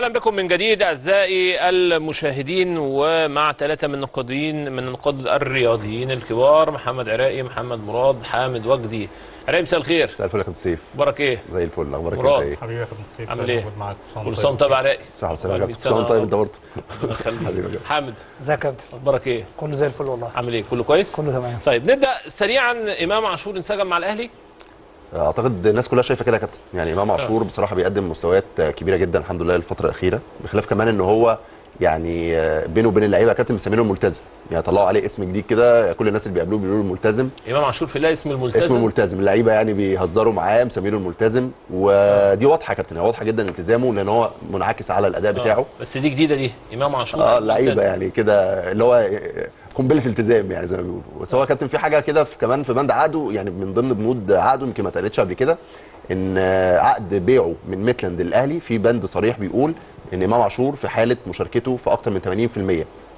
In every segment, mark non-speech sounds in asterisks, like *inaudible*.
أهلا بكم من جديد أعزائي المشاهدين ومع ثلاثة من النقادين من النقاد الرياضيين الكبار محمد عراقي محمد مراد حامد وجدي. عراقي مساء الخير. مساء الفل يا كابتن سيف أخبارك إيه؟ زي الفل أخبارك مراد. إيه؟ حبيبي يا كابتن سيف عامل إيه؟ موجود معاك كل سنه وانت طيب يا عراقي. صحة وسلامة يا كابتن 100 كل سنة. وانت طيب أنت برضه. الله يخليك. حبيبي. حامد ازيك يا كابتن أخبارك إيه؟ كله زي الفل والله. عامل إيه؟ كله كويس؟ كله تمام. طيب نبدأ سريعا. إمام عاشور انسجم مع الأهلي. أعتقد الناس كلها شايفة كده يا كابتن. يعني إمام عاشور بصراحة بيقدم مستويات كبيرة جدا الحمد لله الفترة الأخيرة بخلاف كمان إن هو يعني بينه وبين اللعيبة يا كابتن مسمينه الملتزم. يعني طلعوا عليه اسم جديد كده كل الناس اللي بيقابلوه بيقولوا الملتزم. إمام عاشور في الله اسم الملتزم. اسمه الملتزم. اللعيبة يعني بيهزروا معاه مسمينه الملتزم. ودي واضحة يا كابتن. هي واضحة جدا التزامه لأن هو منعكس على الأداء آه. بتاعه. بس دي جديدة دي. إمام عاشور آه اللعيبة ملتزم. يعني كده اللي هو قنبله التزام يعني زي ما بيقولوا. هو كابتن في حاجة كده كمان في بند عقده يعني من ضمن بنود عقده يمكن ما اتقالتش قبل كده إن عقد بيعه من ميتلاند للأهلي في بند صريح بيقول إن إمام عاشور في حالة مشاركته في أكثر من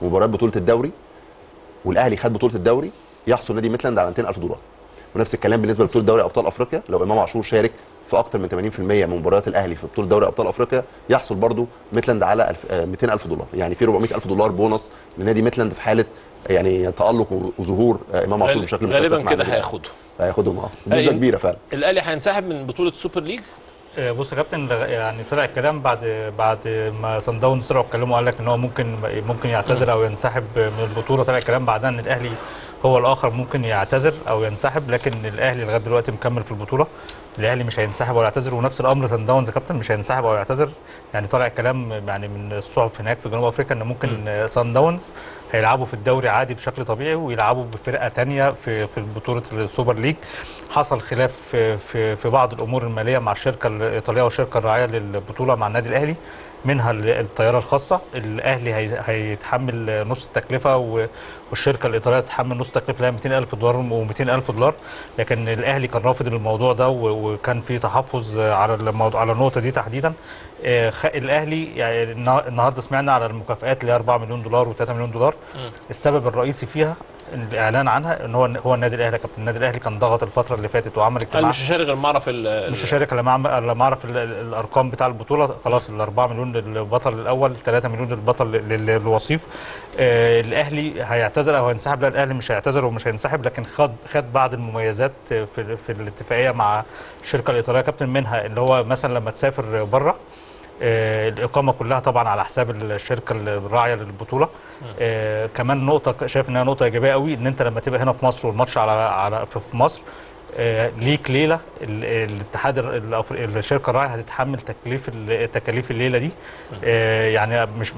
80% مباريات بطولة الدوري والأهلي خد بطولة الدوري يحصل نادي ميتلاند على 200000 دولار. ونفس الكلام بالنسبة لبطولة دوري أبطال أفريقيا لو إمام عاشور شارك في أكتر من 80% من مباريات الأهلي في بطولة دوري أبطال أفريقيا يحصل برضو ميتلاند على الف- آه، 200000 دولار. يعني في 400000 دولار بونص لنادي ميتلاند في حالة يعني تألق وظهور آه، إمام عاشور بشكل مكثف غالبا كده. هياخده. هياخدهم آه. أي- بنسبه كبيرة فعلا. الأهلي هينسحب من بطولة السوبر ليج؟ آه، بص يا كابتن يعني طلع الكلام بعد بعد ما صن داونز طلعوا اتكلموا قال لك إن هو ممكن ممكن يعتذر أو ينسحب من البطولة. طلع الكلام بعدها إن الأهلي هو الآخر ممكن يعتذر أو ينسحب لكن الأهلي لغاية دلوقتي مكمل في البطولة. الاهلي مش هينسحب ولا يعتذر ونفس الأمر صن داونز يا كابتن مش هينسحب أو يعتذر. يعني طالع الكلام يعني من الصحف هناك في جنوب أفريقيا إن ممكن صن داونز هيلعبوا في الدوري عادي بشكل طبيعي ويلعبوا بفرقة تانية في في بطولة السوبر ليج. حصل خلاف في في, في بعض الأمور المالية مع الشركة الإيطالية والشركة الراعية للبطولة مع النادي الأهلي. منها ال- الطيارة الخاصة. الأهلي هي- هيتحمل نص التكلفة والشركة الإيطالية تتحمل نص التكلفة اللي هي 200000 دولار و200000 دولار. لكن الأهلي كان رافض الموضوع ده وكان في تحفظ على الموضوع على النقطة دي تحديدا. آه، الأهلي يعني النها- النهارده سمعنا على المكافئات اللي هي 4 مليون دولار و3 مليون دولار. السبب الرئيسي فيها الاعلان عنها إن هو هو النادي الأهلي كابتن النادي الأهلي كان ضغط الفترة اللي فاتت وعمل اجتماع. مش هشارك غير ما اعرف مش هشارك لما اعرف ال- ال- الأرقام بتاع البطولة. خلاص ال 4 مليون للبطل الأول 3 مليون للبطل لل- للوصيف. آه الأهلي هيعتذر أو هينسحب. لا الأهلي مش هيعتذر ومش هينسحب لكن خد خد بعض المميزات في في الاتفاقية مع الشركة الايطاليه كابتن منها اللي هو مثلا لما تسافر بره آه، الإقامة كلها طبعا على حساب الشركة الراعية للبطولة. آه كمان نقطة شايف إنها نقطة إيجابية قوي إن أنت لما تبقى هنا في مصر والماتش على على في مصر آه ليك ليلة ال- الاتحاد ال- الأفر- الشركة الراعية هتتحمل تكليف ال- تكاليف الليلة دي. آه يعني مش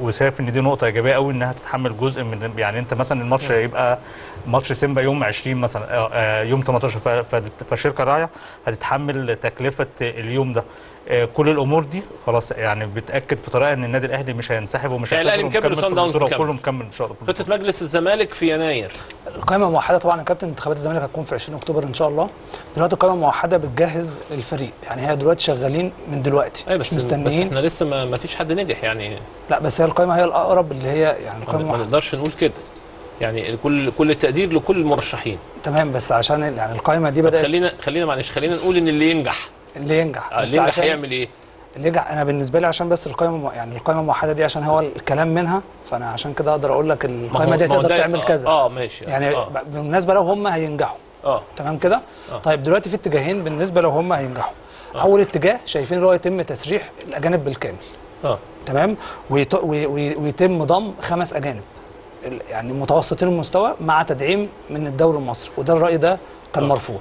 وشايف إن دي نقطة إيجابية قوي إنها تتحمل جزء من يعني أنت مثلا الماتش هيبقى ماتش سيمبا يوم 20 مثلا آه، آه، يوم 18 ف- ف- فالشركة الراعية هتتحمل تكلفة اليوم ده. آه، كل الأمور دي خلاص يعني بتأكد في طريقة إن النادي الأهلي مش هينسحب ومش يعني هيعتذر مكمل ومكمل وصن في داونز البطولة مكمل. مكمل إن شاء الله. خطة مجلس الزمالك في يناير. القائمه الموحده طبعا يا كابتن انتخابات الزمالك هتكون في 20 أكتوبر إن شاء الله. دلوقتي القائمه الموحده بتجهز الفريق. يعني هي دلوقتي شغالين من دلوقتي اي مش بس بس مستنيين إحنا لسه ما, ما فيش حد نجح يعني. لا بس هي القائمة هي الأقرب اللي هي يعني ما القائمه ما نقدرش نقول كده. يعني كل كل التقدير لكل المرشحين. تمام بس عشان يعني القائمة دي بدأت خلينا خلينا معلش خلينا نقول إن اللي ينجح. اللي ينجح. آه، بس اللي ينجح هيعمل إيه؟ اللي ينجح أنا بالنسبة لي عشان بس القائمة يعني القائمة الموحده دي عشان هو الكلام منها فأنا عشان كده أقدر أقول لك القائمة دي تقدر تعمل آه، كذا. آه ماشي. يعني ب- بالمناسبة لو هم هينجحوا. آه. تمام كده؟ آه. طيب دلوقتي في اتجاهين بالنسبة لو هم هينجحوا. أول اتجاه شايفين اللي هو يتم تسريح الأجانب بالكامل. آه. تمام. ويتم ضم خمس أجانب. يعني متوسطين المستوى مع تدعيم من الدوري المصري وده الرأي ده كان آه. مرفوض.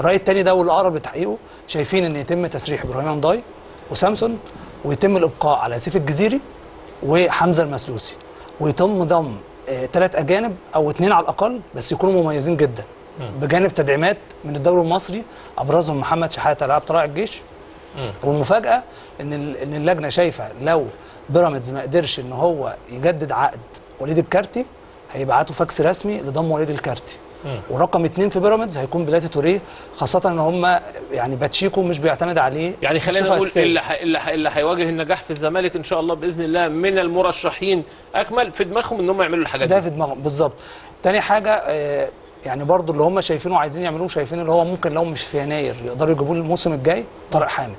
الرأي الثاني ده والاقرب لتحقيقه شايفين إن يتم تسريح إبراهيم مضاي وسامسون ويتم الإبقاء على سيف الجزيري وحمزة المسلوسي. ويتم ضم ثلاث أجانب أو اثنين على الأقل بس يكونوا مميزين جدا. بجانب تدعيمات من الدوري المصري أبرزهم محمد شحاتة لاعب طلائع الجيش والمفاجاه إن إن اللجنة شايفة لو بيراميدز ما قدرش إن هو يجدد عقد وليد الكارتي هيبعتوا فاكس رسمي لضم وليد الكارتي. ورقم اثنين في بيراميدز هيكون بلاتي توريه خاصة إن هم يعني باتشيكو مش بيعتمد عليه. يعني خلينا نقول. اللي اللي اللي هيواجه النجاح في الزمالك إن شاء الله بإذن الله من المرشحين أكمل في دماغهم إن هم يعملوا الحاجات ده دي. في دماغهم بالظبط. تاني حاجة آه، يعني برضو اللي هم شايفينه وعايزين يعملوه شايفين اللي هو ممكن لو مش في يناير يقدروا يجيبوه الموسم الجاي طارق حامد.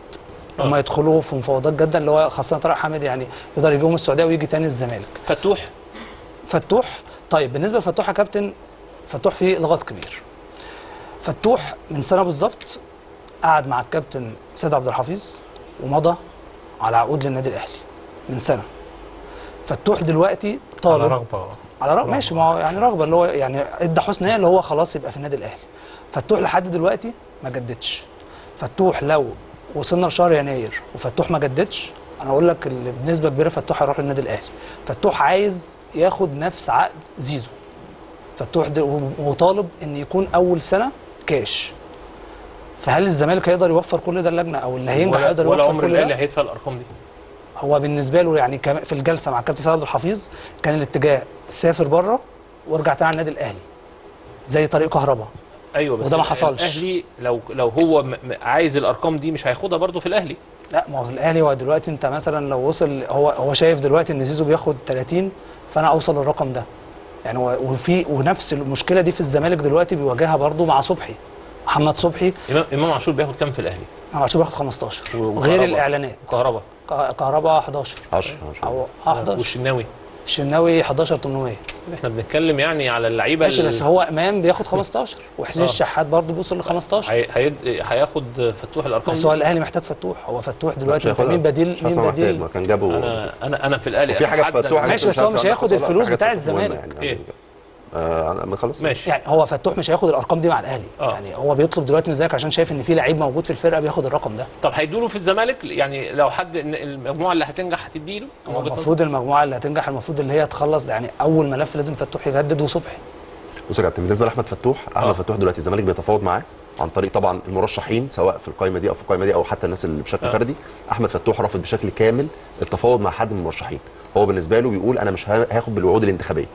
هم يدخلوا في مفاوضات جدا اللي هو خاصة طارق حامد يعني يقدر يجيهم السعودية ويجي تاني الزمالك. فتوح؟ فتوح؟ طيب بالنسبة لفتوح يا كابتن فتوح فيه لغط كبير. فتوح من سنة بالظبط قعد مع الكابتن سيد عبد الحفيظ ومضى على عقود للنادي الأهلي. من سنة. فتوح دلوقتي على طالب رغبة. على رغم ماشي ما هو يعني رغبة اللي هو يعني ادى حسن نيه اللي هو خلاص يبقى في النادي الأهلي. فتوح لحد دلوقتي ما جددش. فتوح لو وصلنا لشهر يناير وفتوح ما جددش أنا أقول لك اللي بنسبة كبيرة فتوح هيروح النادي الأهلي. فتوح عايز ياخد نفس عقد زيزو. فتوح ده وطالب إن يكون أول سنة كاش. فهل الزمالك هيقدر يوفر كل ده اللجنة أو اللي هينجح ولا, يقدر ولا يوفر عمر كل الأهلي ده هيدفع الأرقام دي. هو بالنسبة له يعني في الجلسة مع الكابتن سيد عبد الحفيظ كان الاتجاه سافر بره وارجع تاني على النادي الأهلي زي طريق كهرباء. أيوه بس وده ما حصلش. الأهلي لو لو هو عايز الأرقام دي مش هياخدها برضه في الأهلي. لا ما هو في الأهلي هو دلوقتي أنت مثلا لو وصل هو هو شايف دلوقتي إن زيزو بياخد 30 فأنا أوصل للرقم ده. يعني وفي ونفس المشكلة دي في الزمالك دلوقتي بيواجهها برضه مع صبحي. محمد صبحي. امام إمام عاشور بياخد كام في الأهلي؟ مع عاشور بياخد 15 و- غير. الإعلانات. كهربا ك- كهرباء 11 10 أو آه، 11 والشناوي؟ الشناوي 11 800 إحنا بنتكلم يعني على اللعيبة ماشي بس هو إمام بياخد 15 وحسين آه. الشحات برضه بيوصل ل 15 هي- هيد- هياخد فتوح الأرقام بس. هو الأهلي محتاج فتوح. هو فتوح دلوقتي. انت. مين بديل مين بديل؟ ما كان جابه. أنا أنا أنا في الأهلي. حاجة في أتحدى فتوح ماشي، بس هو مش هياخد الفلوس بتاع الزمالك. يعني. إيه؟ آه ما خلاص ماشي. يعني هو فتوح مش هياخد الأرقام دي مع الأهلي. آه. يعني هو بيطلب دلوقتي من زيك عشان شايف إن في لعيب موجود في الفرقة بياخد الرقم ده. طب هيدوا له في الزمالك؟ يعني لو حد إن المجموعة اللي هتنجح هتدي له هو المفروض المجموعة اللي هتنجح المفروض اللي هي تخلص. يعني أول ملف لازم فتوح يجدد وصبحي. بص يا كابتن بالنسبة لأحمد فتوح أحمد آه. فتوح دلوقتي الزمالك بيتفاوض معاه عن طريق طبعا المرشحين سواء في القائمه دي أو في القائمه دي أو حتى الناس اللي بشكل آه. فردي. أحمد فتوح رافض بشكل كامل التفاوض مع حد من المرشحين. هو بالنسبة له بيقول أنا مش ها- هاخد بالوعود الانتخابية.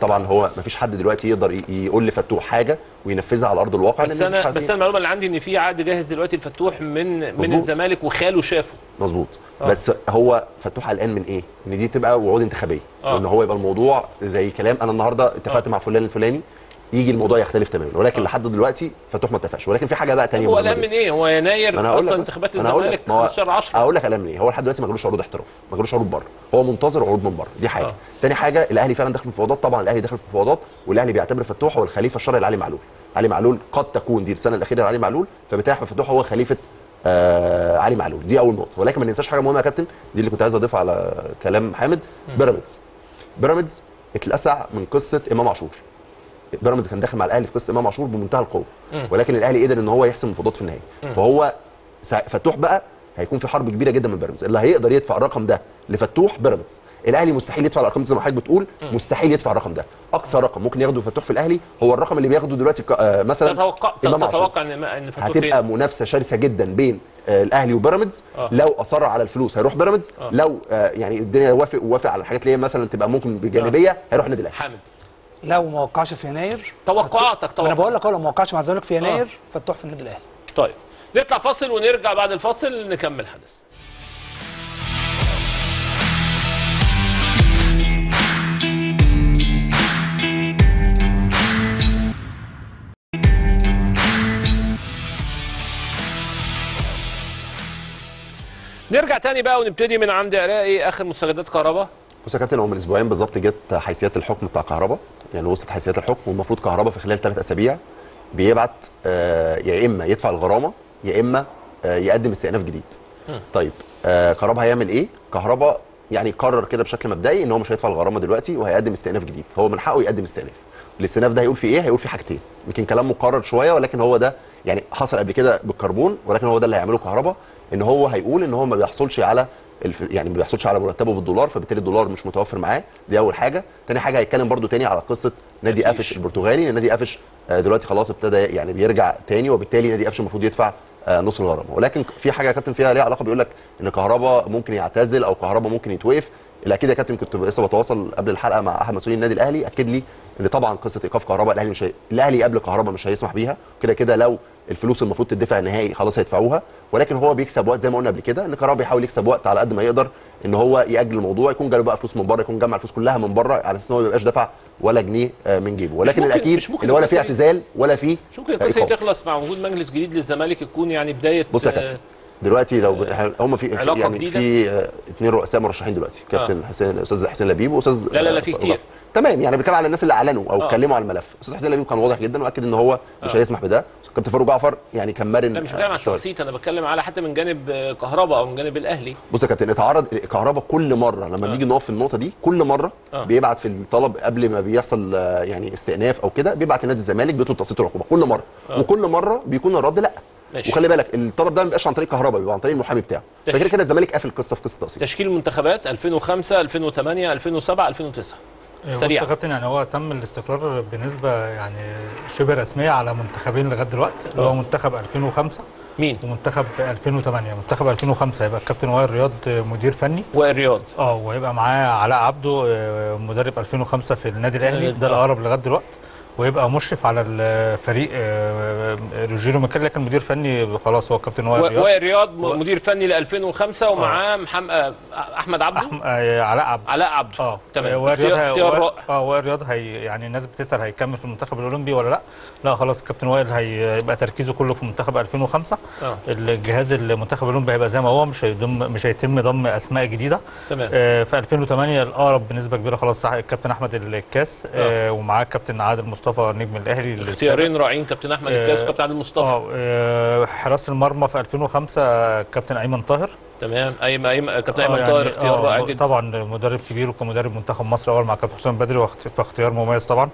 طبعا هو ما فيش حد دلوقتي يقدر يقول لفتوح حاجة وينفذها على أرض الواقع بس أنا بس أنا المعلومه اللي عندي إن في عقد جاهز دلوقتي لفتوح من من مظبوط. الزمالك وخاله شافه مظبوط آه. بس هو فتوح قلقان من إيه؟ إن دي تبقى وعود انتخابية آه. وإن هو يبقى الموضوع زي كلام أنا النهارده اتفقت آه. مع فلان الفلاني يجي الموضوع يختلف تماما. ولكن لحد دلوقتي فتوح ما اتفقش. ولكن في حاجة بقى ثانية هو قلقان من إيه؟ هو يناير أصلا. انتخابات. الزمالك ما هو- 15 10 هقول لك قلقان من إيه؟ هو لحد دلوقتي ما جالوش عروض احتراف. ما جالوش عروض بره. هو منتظر عروض من بره. دي حاجة. آه. آه. تاني حاجة الأهلي فعلا داخل في مفاوضات طبعا الأهلي داخل في مفاوضات والأهلي بيعتبر فتوح هو الخليفه الشرعي لعلي معلول. علي معلول قد تكون دي السنة الأخيرة لعلي معلول فبالتالي احمد فتوح هو خليفة آه علي معلول. دي أول نقطة. ولكن ما ننساش حاجة مهمة يا كابتن دي اللي كنت عايز أضيفها على كلام حامد. بيراميدز. بيراميدز اتلسع من قصة إمام عاشور. بيراميدز كان داخل مع الأهلي في قصة إمام عاشور بمنتهى القوة. ولكن الأهلي قدر إن هو يحسم المفاوضات في النهايه فهو فتوح بقى هيكون في حرب كبيرة جدا من بيراميدز. اللي هيقدر يدفع الرقم ده لفتوح بيراميدز. الأهلي مستحيل يدفع الأرقام زي ما حضرتك بتقول. مستحيل يدفع الرقم ده. أقصى رقم ممكن ياخده فتوح في الأهلي هو الرقم اللي بياخده دلوقتي آه، مثلا تتوقع. تتوقع إن إن فتوح هتبقى فين منافسة شرسة جدا بين آه، الأهلي وبيراميدز. آه. لو أصر على الفلوس هيروح بيراميدز. آه. لو آه، يعني الدنيا وافق ووافق على الحاجات اللي هي مثلا تبقى ممكن بجانبية هيروح النادي الأهلي. حامد. لو ما وقعش في يناير توقعاتك فتوح- أنا بقول لك لو ما وقعش مع الزمالك في يناير فتوح في النادي الأهلي. طيب نطلع فاصل ونرجع بعد الفاصل نكمل حدث. نرجع تاني بقى ونبتدي من عند عراقي آخر مستجدات كهرباء بص يا كابتن هو من أسبوعين بالظبط جت حيثيات الحكم بتاع كهربا يعني وصلت حيثيات الحكم والمفروض كهربا في خلال ثلاث أسابيع بيبعت آه، يا إما يدفع الغرامة يا إما آه، يقدم استئناف جديد. طيب آه، كهربا هيعمل إيه؟ كهربا يعني قرر كده بشكل مبدئي إن هو مش هيدفع الغرامة دلوقتي وهيقدم استئناف جديد، هو من حقه يقدم استئناف. الاستئناف ده هيقول فيه إيه؟ هيقول فيه حاجتين، يمكن كلام مقرر شوية ولكن هو ده يعني حصل قبل كده بالكربون ولكن هو ده اللي هيعمله كهربا إن هو هيقول إن هو ما بيحصلش على. يعني ما بيحصلش على مرتبه بالدولار فبالتالي الدولار مش متوفر معاه. دي أول حاجة. تاني حاجة هيتكلم برضو تاني على قصة نادي. قفش البرتغالي. نادي قفش آه، دلوقتي خلاص ابتدى يعني بيرجع تاني وبالتالي نادي قفش المفروض يدفع آه، نص الغرامة. ولكن في حاجة يا كابتن فيها ليها علاقة بيقول لك إن كهربا ممكن يعتزل أو كهربا ممكن يتوقف. الاكيد يا كابتن كنت لسه بتواصل قبل الحلقة مع احد مسؤولين النادي الأهلي أكد لي إن طبعا قصة إيقاف كهربا الأهلي مش هي... الأهلي قبل كهربا مش هيسمح بيها. كده كده لو الفلوس المفروض تدفع نهائي خلاص هيدفعوها. ولكن هو بيكسب وقت زي ما قلنا قبل كده إن كهربا بيحاول يكسب وقت على قد ما يقدر إن هو يأجل الموضوع يكون جاله بقى فلوس من بره يكون جمع الفلوس كلها من بره على أساس إن هو ما يبقاش دفع ولا جنيه آه، من جيبه. ولكن ممكن- الأكيد مش ممكن إن ولا في اعتزال ولا في مش ممكن القصة. تخلص مع وجود مجلس جديد للزمالك يكون يعني بداية بص يا آه، كابتن دلوقتي لو إحنا- هم في في- علاقة يعني جديدة؟ في آه، اثنين رؤساء مرشحين دلوقتي كابتن حسين الاستاذ حسين لبيب وأستاذ لا، لا، لا، آه، في. كتير. تمام يعني بتكلم على الناس اللي أعلنوا أو آه. اتكلموا على الملف أستاذ حسين لبيب كان واضح جدا وأكد إن هو مش آه. هيسمح بده كابتن فاروق جعفر يعني كان مرن لا مش بتكلم على. التنسيق أنا بتكلم على حتى من جانب آه، كهرباء أو من جانب الأهلي بص يا كابتن اتعرض كهربا كل مرة لما بنيجي نقف في النقطة دي كل مرة آه. بيبعت في الطلب قبل ما بيحصل آه، يعني استئناف أو كده بيبعت لنادي الزمالك بيطلب تقسيط العقوبه كل مرة آه. وكل مرة بيكون الرد لا ماشي. وخلي بالك الطلب ده ما بيبقاش عن طريق كهربا بيبقى عن طريق المحامي بتاعه. فكده كده الزمالك قافل القصة في قصة التقسيط تشكيل المنتخبات 2005 2008 2007 2009 بص سريع. يا كابتن يعني هو تم الاستقرار بنسبة يعني شبه رسمية على منتخبين لغاية دلوقتي اللي هو منتخب 2005 مين؟ ومنتخب 2008 منتخب 2005 هيبقى الكابتن وائل رياض مدير فني. والرياض آه وهيبقى معاه علاء عبده آه، مدرب 2005 في النادي الأهلي ده آه. الأقرب لغاية دلوقتي. ويبقى مشرف على الفريق آه، روجيرو ميكال لكن مدير فني خلاص هو الكابتن وائل رياض. والرياض م- مدير فني ل 2005 ومعاه محمد أحمد عبده؟ أحم- آه، علاء عبده. علاء عبده. آه. تمام. وائل رياض اختيار وائل- رائع. آه وائل رياض هي يعني الناس بتسأل هيكمل في المنتخب الأولمبي ولا لأ. لا خلاص الكابتن وائل هيبقى تركيزه كله في منتخب 2005 آه. الجهاز المنتخب الأولمبي هيبقى زي ما هو مش هيضم مش هيتم ضم أسماء جديدة. تمام. آه، في 2008 الأقرب بنسبة كبيرة خلاص الكابتن أحمد الكاس. آه، ومعاه الكابتن عادل مصطفى. نجم الأهلي اختيارين رائعين كابتن أحمد آه، الكاس وكابتن عادل مصطفى. آه آه، حراس المرمى في 2005 كابتن أيمن طاهر. تمام. ايمن ايمن كابتن آه، أيمن يعني طاهر اختيار آه، رائع جدا. طبعا مدرب كبير وكمدرب منتخب مصر أول مع كابتن حسام بدري فاختيار مميز طبعا.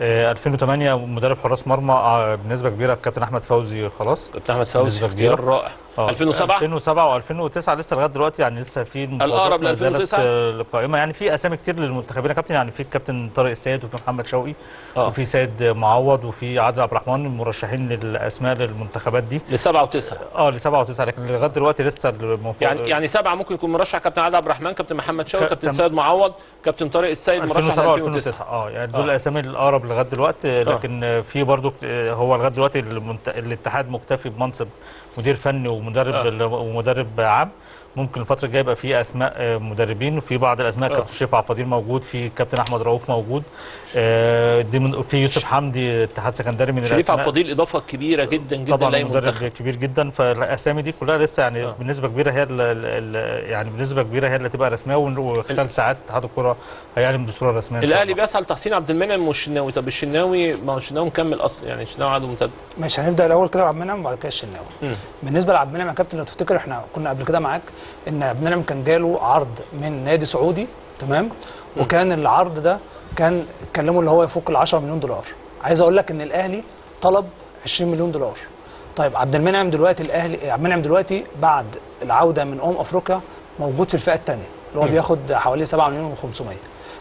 آه، 2008 مدرب حراس مرمى آه، بنسبة كبيرة الكابتن أحمد فوزي خلاص. كابتن أحمد فوزي اختيار. رائع. آه، 2007 2007 و2009 لسه لغاية دلوقتي يعني لسه في الأقرب ل ما زالت، 2009 آه، القائمه يعني في أسامي كتير للمنتخبين يا كابتن. يعني في الكابتن طارق السيد وفي محمد شوقي آه. وفي سيد معوض وفي عادل عبد الرحمن مرشحين للأسماء للمنتخبات دي. لسبعة وتسعة؟ آه لسبعه وتسعة لكن لغاية دلوقتي لسه المفاوضات يعني يعني سبعة ممكن يكون مرشح كابتن عادل عبد الرحمن كابتن محمد شوقي كابتن سيد معوض كابتن طارق السيد مرشح ل 2007 2009 و2009. آه يعني دول آه. الأسامي الأقرب لغاية دلوقتي. لكن في برضو آه، هو لغاية دلوقتي. الاتحاد مكتفي بمنصب مدير فني ومدرب آه. ومدرب عام ممكن الفترة الجاية يبقى في أسماء آه، مدربين وفي بعض الأسماء آه. كابتن شريف عبد الفضيل موجود في كابتن أحمد رؤوف موجود آه، دي من في يوسف حمدي اتحاد سكندري من شريف عبد الأسماء الفضيل إضافة كبيرة جدا جدا طبعا مدرب كبير جدا فالأسامي دي كلها لسه يعني آه. بنسبة كبيرة هي ال ال يعني بنسبة كبيرة هي اللي تبقى رسمية وخلال ساعات اتحاد الكرة هيعلن بصورة رسمية الأهلي الله. بيسعى لتحسين عبد المنعم والشناوي طب الشناوي ما هو الشناوي مكمل أصلا يعني الشناوي عنده ممتد ماشي هنبدأ الأول كده بعبد المنعم وبعد كده الشناوي. بالنسبة لعبد المنعم يا كابتن لو تفتكر إحنا كنا قبل كده معاك إن عبد المنعم كان جاله عرض من نادي سعودي تمام؟ وكان العرض ده كان اتكلموا اللي هو يفوق ال 10 مليون دولار. عايز أقول لك إن الأهلي طلب 20 مليون دولار. طيب عبد المنعم دلوقتي الأهلي عبد المنعم دلوقتي بعد العودة من امم أفريقيا موجود في الفئة الثانية اللي هو. بياخد حوالي 7 مليون و500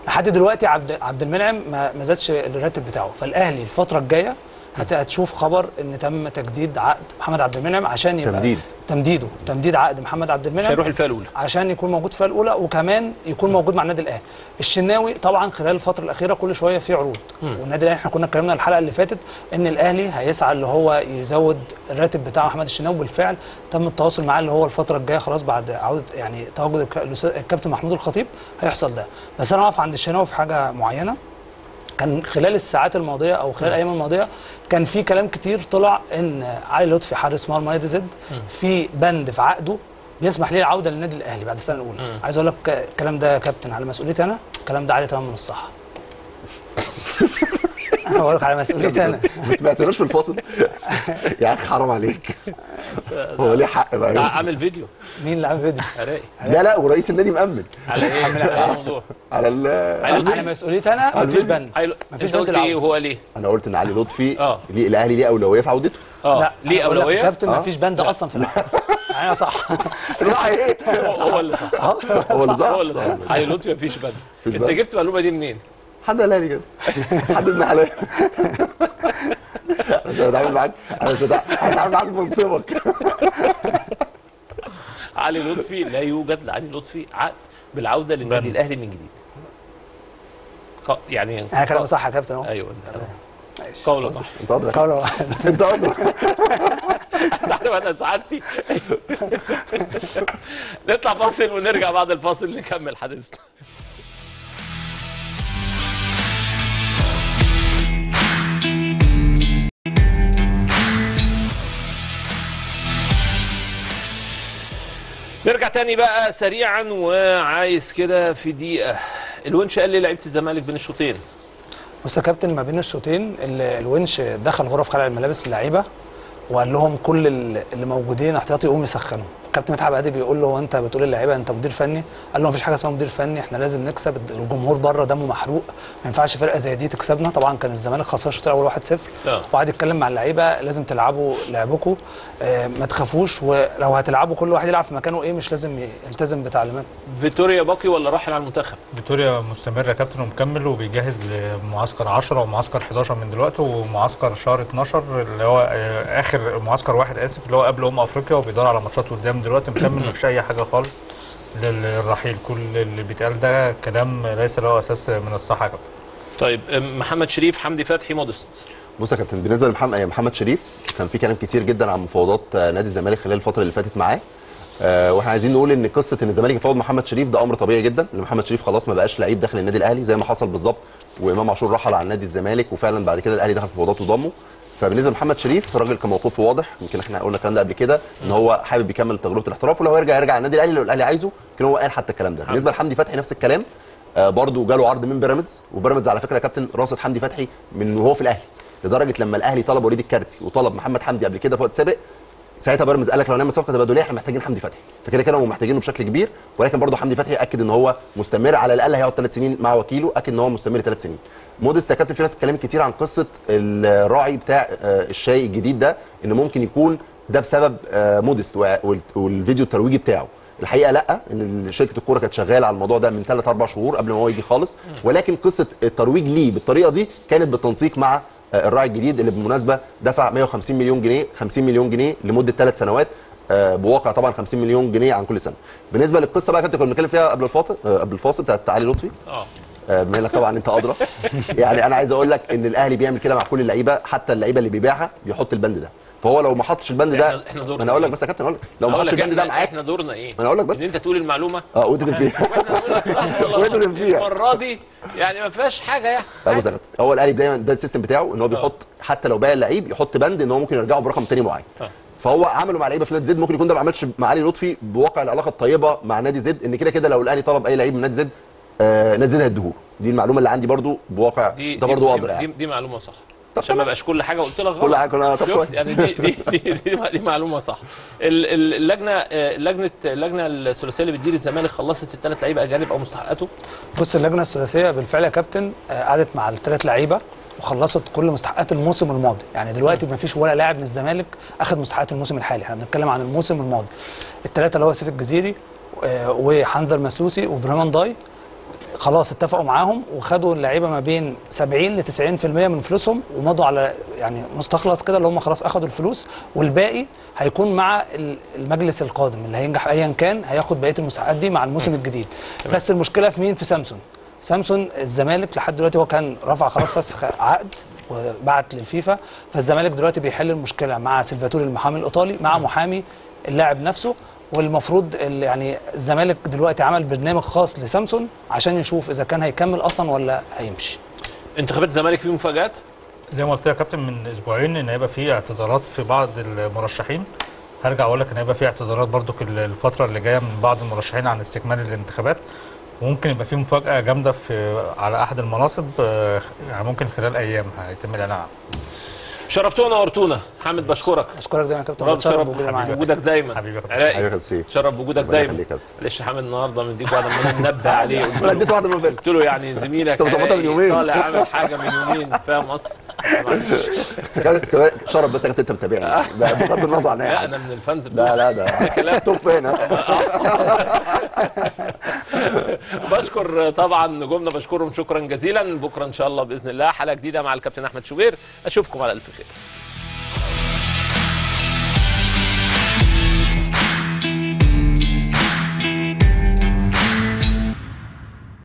لحد دلوقتي عبد عبد المنعم ما زادش الراتب بتاعه. فالأهلي الفترة الجاية هتشوف خبر إن تم تجديد عقد محمد عبد المنعم عشان يبقى تمديد. تمديده. تمديد عقد محمد عبد المنعم هيروح الفئة الأولى. عشان يكون موجود في الفئة الأولى وكمان يكون موجود مع النادي الأهلي. الشناوي طبعا خلال الفترة الأخيرة كل شوية في عروض. والنادي الأهلي إحنا كنا اتكلمنا الحلقة اللي فاتت إن الأهلي هيسعى اللي هو يزود الراتب بتاع محمد الشناوي بالفعل تم التواصل معاه اللي هو الفترة الجاية خلاص بعد عودة يعني تواجد الكابتن محمود الخطيب هيحصل ده. بس أنا واقف عند الشناوي في حاجة معينة. كان خلال الساعات الماضية أو خلال الأيام الماضية كان في كلام كتير طلع إن علي لطفي حارس مرمى نادي زد في بند في عقده بيسمح ليه العودة للنادي الأهلي بعد السنة الأولى. عايز أقول لك الكلام ده يا كابتن على مسؤوليتي أنا الكلام ده عالي تمام من الصحة. *laughs* أنا لك على مسؤوليتي أنا. *laughs* ما سمعتناش في الفاصل؟ *laughs* يا أخي حرام عليك. *laughs* هو ليه حق بقى؟ عامل فيديو. مين اللي عامل فيديو؟ عراقي لا لا ورئيس النادي مأمن. على إيه؟ على إيه؟ الموضوع. على ال علي على مسؤوليتي أنا؟ مفيش الفيديو. بند. مفيش بند قلت إيه العودة. وهو ليه؟ أنا قلت إن علي لطفي آه. ليه الأهلي ليه أولوية في عودته؟ آه. لا ليه أولوية؟ كابتن آه. مفيش بند أصلا في العقد أنا صح. لا إيه؟ هو اللي صح. هو اللي صح. علي لطفي مفيش بند. أنت. جبت المعلومه دي منين؟ حد قالها لي كده. حد ابن حلال. أنا مش هتعامل معاك. أنا مش هتع- هتعامل معاك بمنصبك. علي لطفي لا يوجد لعلي لطفي عقد بالعودة للنادي. الأهلي من جديد. يعني أنا كلامي صح يا كابتن أهو. أيوه أنت ماشي. قول صح انت قول واحد. انت انت عارف أنا سعادتي؟ نطلع فاصل ونرجع بعد الفاصل نكمل حديثنا. نرجع تاني بقى سريعا وعايز كده في دقيقة. الونش قال لي لعيبة الزمالك بين الشوطين. بص يا كابتن ما بين الشوطين ال- الونش دخل غرف خلع الملابس للعيبة وقال لهم كل ال- اللي موجودين احتياطي يقوموا يسخنوا. كابتن مدحت عادي بيقول له هو أنت بتقول للعيبة أنت مدير فني؟ قال له مفيش حاجة اسمها مدير فني إحنا لازم نكسب الجمهور بره دمه محروق ما ينفعش فرقة زي دي تكسبنا. طبعا كان الزمالك خسران الشوط الأول 1-0 آه. وقعد يتكلم مع اللعيبة لازم تلعبوا لعبكم آه ما تخافوش ولو هتلعبوا كل واحد يلعب في مكانه إيه مش لازم يلتزم بتعليمات. فيتوريا باقي ولا راحل على المنتخب؟ فيتوريا مستمر يا كابتن ومكمل وبيجهز لمعسكر 10 ومعسكر 11 من دلوقتي ومعسكر شهر 12 اللي هو آه، آخر معسكر واحد آسف اللي هو قبل ام أفريقيا وبيدور على ماتشات قدام دلوقتي مكمل مفيش أي حاجة خالص للرحيل كل اللي بيتقال ده كلام ليس له أساس من الصحة يا كابتن. طيب محمد شريف حمدي فتحي مودست. بص يا كابتن بالنسبة لمحمد محمد شريف كان في كلام كتير جدا عن مفاوضات آه، نادي الزمالك خلال الفترة اللي فاتت معاه. آه، وإحنا عايزين نقول إن قصة إن الزمالك يفاوض محمد شريف ده أمر طبيعي جدا. لأن محمد شريف خلاص ما بقاش لعيب داخل النادي الأهلي زي ما حصل بالظبط وإمام عاشور رحل عن نادي الزمالك وفعلا بعد كده الأهلي دخل في مفاوضات وضمه. فبالنسبة لمحمد شريف الراجل كان موقفه واضح يمكن إحنا قلنا الكلام ده قبل كده إن هو حابب يكمل تجربة الاحتراف ولو يرجع يرجع النادي الأهلي لو الأهلي عايزه كان هو قال حتى الكلام ده. بالنسبة لحمدي فتحي نفس الكلام. آه برضه جاله عرض من بيراميدز وبيراميدز على فكرة يا كابتن راصد حمدي فتحي من وهو في الأهلي. لدرجة لما الأهلي طلب وليد الكارتي وطلب محمد حمدي قبل كده في وقت سابق ساعتها بيراميدز قال لك لو نعمل صفقة تبادليه إحنا محتاجين حمدي فتحي. فكده كده هم محتاجينه بشكل كبير ولكن برضه حمدي فتحي أكد إن هو مستمر على الأقل هيقعد ثلاث سنين مع وكيله أكد إن هو مستمر ثلاث سنين. موديست يا كابتن في ناس اتكلمت كتير عن قصة الراعي بتاع آه، الشاي الجديد ده إن ممكن يكون ده بسبب آه، موديست وال- والفيديو الترويجي بتاعه. الحقيقة لأ إن شركة الكورة كانت شغالة على الموضوع ده من ثلاث أربع شهور قبل ما هو يجي خالص. ولكن قصة الترويج ليه بالطريقة دي كانت بالتنسيق مع الراعي الجديد اللي بالمناسبة دفع 150 مليون جنيه 50 مليون جنيه لمدة ثلاث سنوات آه، بواقع طبعا 50 مليون جنيه عن كل سنة. بالنسبة للقصة بقى كنت كنا بنتكلم فيها قبل الفاصل آه، قبل الفاصل بتاعت علي لطفي. آه. آه، بما إنك طبعا أنت أدرى. *laughs* يعني أنا عايز أقول لك إن الأهلي بيعمل كده مع كل اللعيبة حتى اللعيبة اللي بيبيعها بيحط البند ده. فهو لو ما حطش البند ده إحنا دورنا أنا أقول لك إيه؟ بس يا كابتن أقول لك لو ما حطش البند ده إحنا معاك إحنا دورنا إيه؟ أنا أقول لك بس إن أنت تقول المعلومة آه وتكتب فيها. *laughs* اللي *laughs* فيها. *laughs* المرة دي يعني ما فيهاش حاجة يعني لا بص هو الأهلي دايما ده ال system بتاعه إن هو بيحط حتى لو بايع اللعيب يحط بند إن هو ممكن يرجعه برقم تاني معين آه. فهو عمله مع لعيبة في نادي زد ممكن يكون ده ما عملش مع علي لطفي بواقع العلاقة الطيبة مع نادي زد إن كده كده لو الأهلي طلب أي لعيب من نادي زد آه نادي زد هيديهوله دي المعلومة اللي عندي برضو بواقع دي ده برضو دي, واضح دي, يعني دي معلومة صح عشان ما. بقاش كل حاجة قلت لك غلط. كل حاجة كلها طب كويس يعني دي دي دي, دي, دي معلومة صح. ال- ال- اللجنة آه، لجنة اللجنة الثلاثية اللي بتدير الزمالك خلصت الثلاث لعيبة أجانب أو مستحقاته؟ بص اللجنة الثلاثية بالفعل يا كابتن آه، قعدت مع الثلاث لعيبة وخلصت كل مستحقات الموسم الماضي. يعني دلوقتي ما فيش ولا لاعب من الزمالك اخذ مستحقات الموسم الحالي. إحنا بنتكلم عن الموسم الماضي. الثلاثة اللي هو سيف الجزيري آه، وحنزل مسلوسي وبرهان داي خلاص اتفقوا معاهم وخدوا اللعيبة ما بين 70 ل 90% من فلوسهم ومضوا على يعني مستخلص كده اللي هم خلاص أخدوا الفلوس والباقي هيكون مع ال- المجلس القادم اللي هينجح ايا كان هياخد بقية المستحقات دي مع الموسم الجديد. بس المشكلة في مين؟ في سامسون سامسون الزمالك لحد دلوقتي هو كان رفع خلاص فسخ عقد وبعت للفيفا فالزمالك دلوقتي بيحل المشكلة مع سيلفاتوري المحامي الإيطالي مع محامي اللاعب نفسه. والمفروض ال- يعني الزمالك دلوقتي عمل برنامج خاص لسامسون عشان يشوف إذا كان هيكمل أصلا ولا هيمشي. انتخابات الزمالك فيه مفاجآت؟ زي ما قلت لك يا كابتن من أسبوعين إن هيبقى في اعتذارات في بعض المرشحين. هرجع أقول لك إن هيبقى في اعتذارات برضو الفترة اللي جاية من بعض المرشحين عن استكمال الانتخابات. وممكن يبقى في مفاجأة جامدة في على أحد المناصب آه، يعني ممكن خلال أيام هيتم الإعلان عنها. شرفتونا ونورتونا حامد بشكرك. أشكرك دايما يا كابتن شرف بوجودك دايما. حبيبي يا كابتن. شرف بوجودك ربنا دايما. معلش حامد النهارده مديك بعد ما ننبه عليه؟ اديت واحدة من قلت له يعني زميلك من. طالع عامل حاجة من يومين. فاهم قصدي؟ *laughs* شرف بس يا كابتن أنت متابعني. *laughs* بغض النظر عن لا أنا من الفانز لا بتوعك لا ده *laughs* كلام. توب هنا *laughs* بشكر طبعا نجومنا بشكرهم شكرا جزيلا. بكرة إن شاء الله بإذن الله حلقة جديدة مع الكابتن أحمد شوبير. أشوفكم على ألف خير.